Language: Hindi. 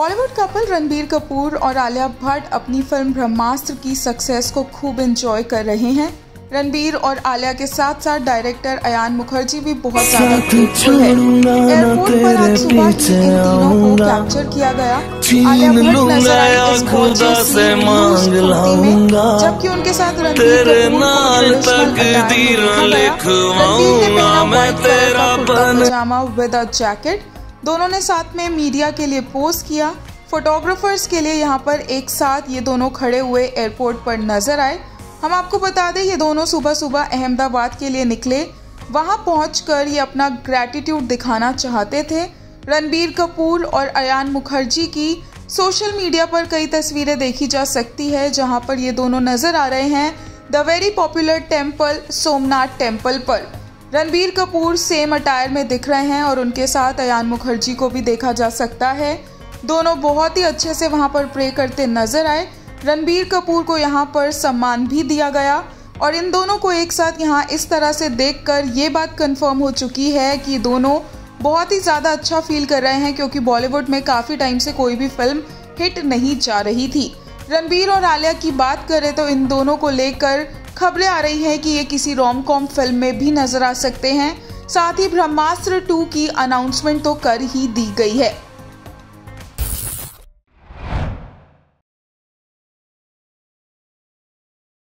बॉलीवुड कपल रणबीर कपूर और आलिया भट्ट अपनी फ़िल्म ब्रह्मास्त्र की सक्सेस को खूब एंजॉय कर रहे हैं। रणबीर और आलिया के साथ साथ डायरेक्टर अयान मुखर्जी भी बहुत ज़्यादा ग्रेटफुल है। एयरपोर्ट पर आज सुबह ही इन तीनों को कैप्चर किया गया। आलिया भट्ट नज़र आई इस gorgeous सी blue स्कूटी में जबकि उनके साथ रणबीर कपूर को पजामा विद अ जैकेट दोनों ने साथ में मीडिया के लिए पोस्ट किया। फोटोग्राफर्स के लिए यहाँ पर एक साथ ये दोनों खड़े हुए एयरपोर्ट पर नज़र आए। हम आपको बता दें, ये दोनों सुबह सुबह अहमदाबाद के लिए निकले। वहाँ पहुंचकर ये अपना ग्रैटिट्यूड दिखाना चाहते थे। रणबीर कपूर और अयान मुखर्जी की सोशल मीडिया पर कई तस्वीरें देखी जा सकती है, जहाँ पर ये दोनों नज़र आ रहे हैं। The very popular temple Somnath temple पर। रणबीर कपूर सेम अटायर में दिख रहे हैं और उनके साथ अयान मुखर्जी को भी देखा जा सकता है। दोनों बहुत ही अच्छे से वहाँ पर प्रे करते नज़र आए। रणबीर कपूर को यहाँ पर सम्मान भी दिया गया और इन दोनों को एक साथ यहाँ इस तरह से देखकर ये बात कंफर्म हो चुकी है कि दोनों बहुत ही ज़्यादा अच्छा फील कर रहे हैं क्योंकि बॉलीवुड में काफ़ी टाइम से कोई भी फ़िल्म हिट नहीं जा रही थी। रणबीर और आलिया की बात करें तो इन दोनों को लेकर खबरें आ रही हैं कि ये किसी रोम कॉम फ़िल्म में भी नज़र आ सकते हैं। साथ ही ब्रह्मास्त्र 2 की अनाउंसमेंट तो कर ही दी गई है।